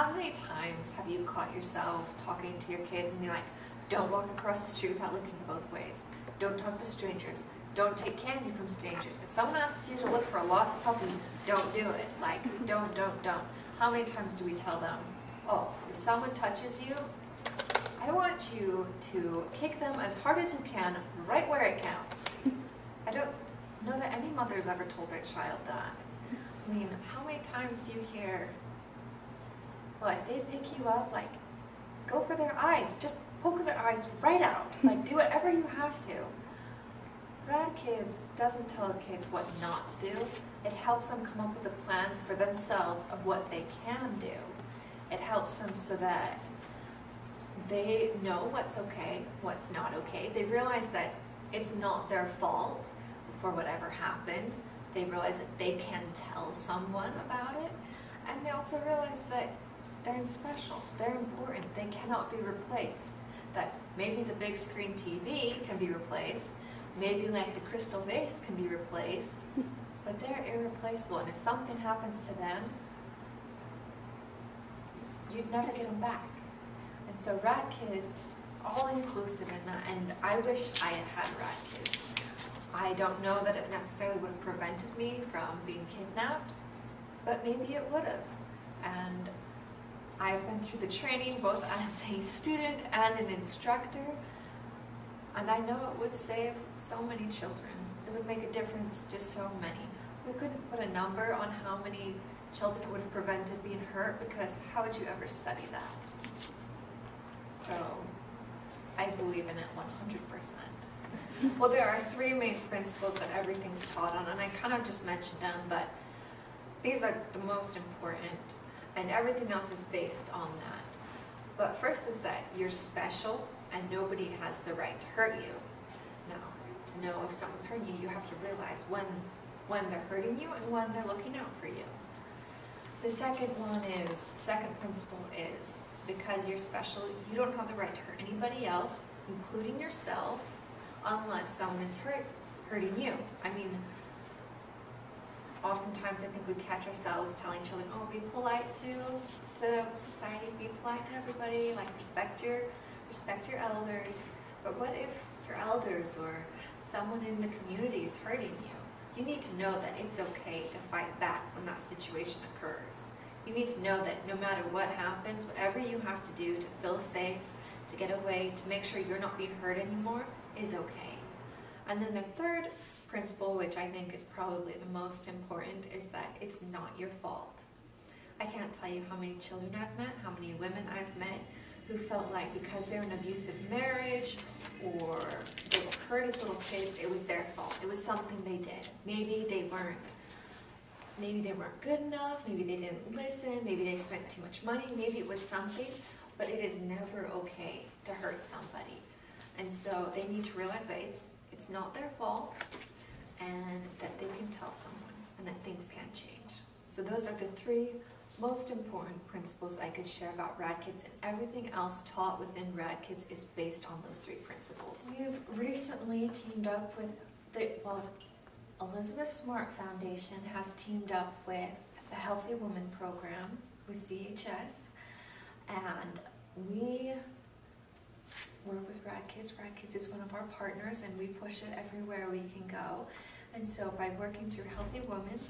How many times have you caught yourself talking to your kids and be like, don't walk across the street without looking both ways. Don't talk to strangers. Don't take candy from strangers. If someone asks you to look for a lost puppy, don't do it. Like, don't, don't, don't. How many times do we tell them, oh, if someone touches you, I want you to kick them as hard as you can, right where it counts. I don't know that any mother's ever told their child that. I mean, how many times do you hear, well, if they pick you up, like, go for their eyes, just poke their eyes right out, like, do whatever you have to. Rad Kids doesn't tell kids what not to do. It helps them come up with a plan for themselves of what they can do. It helps them so that they know what's okay, what's not okay. They realize that it's not their fault for whatever happens. They realize that they can tell someone about it. And they also realize that they're special, they're important, they cannot be replaced. That maybe the big screen TV can be replaced, maybe like the crystal vase can be replaced, but they're irreplaceable. And if something happens to them, you'd never get them back. And so Rad Kids is all inclusive in that, and I wish I had had Rad Kids. I don't know that it necessarily would have prevented me from being kidnapped, but maybe it would have. And I've been through the training both as a student and an instructor, and I know it would save so many children. It would make a difference to so many. We couldn't put a number on how many children it would have prevented being hurt because how would you ever study that? So I believe in it 100%. well, there are three main principles that everything's taught on, and I kind of just mentioned them, but these are the most important, and everything else is based on that. But first is that you're special, and nobody has the right to hurt you. Now, to know if someone's hurting you, you have to realize when, when they're hurting you and when they're looking out for you. The second one is, second principle is, because you're special, you don't have the right to hurt anybody else, including yourself, unless someone is hurt, hurting you. I mean, oftentimes I think we catch ourselves telling children, oh, be polite to, to society, be polite to everybody, like respect your, respect your elders. But what if your elders or someone in the community is hurting you? You need to know that it's okay to fight back when that situation occurs. You need to know that no matter what happens, whatever you have to do to feel safe, to get away, to make sure you're not being hurt anymore, is okay. And then the third principle, which I think is probably the most important, is that it's not your fault. I can't tell you how many children I've met, how many women I've met who felt like because they're in an abusive marriage or they were hurt as little kids, it was their fault. It was something they did. Maybe they weren't maybe they weren't good enough, maybe they didn't listen, maybe they spent too much money, maybe it was something, but it is never okay to hurt somebody. And so they need to realize that it's, it's not their fault and that they can tell someone and that things can change. So those are the three most important principles I could share about Rad Kids and everything else taught within Rad Kids is based on those three principles. We've recently teamed up with the, well, Elizabeth Smart Foundation has teamed up with the Healthy Woman Program with CHS and we work with Rad Kids. Rad Kids is one of our partners and we push it everywhere we can go. And so by working through Healthy Woman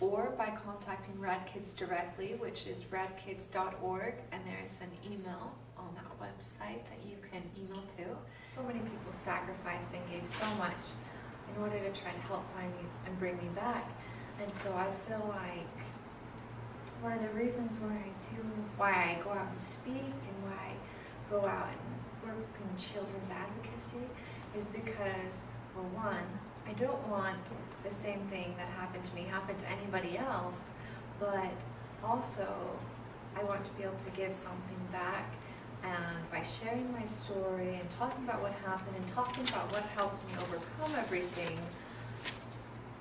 or by contacting Rad Kids directly, which is radkids.org, and there's an email on that website that you can email to. So many people sacrificed and gave so much in order to try to help find me and bring me back. And so I feel like one of the reasons why I do, why I go out and speak and why I go out and work in children's advocacy is because, well, one, I don't want the same thing that happened to me happen to anybody else, but also I want to be able to give something back. And by sharing my story and talking about what happened and talking about what helped me overcome everything,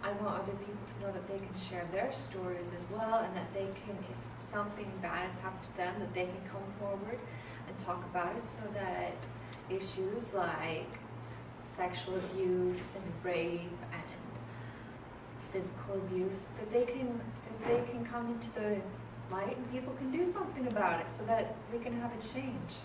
I want other people to know that they can share their stories as well and that they can, if something bad has happened to them, that they can come forward and talk about it so that issues like sexual abuse and rape and physical abuse, that they can, that they can come into the light and people can do something about it so that we can have a change.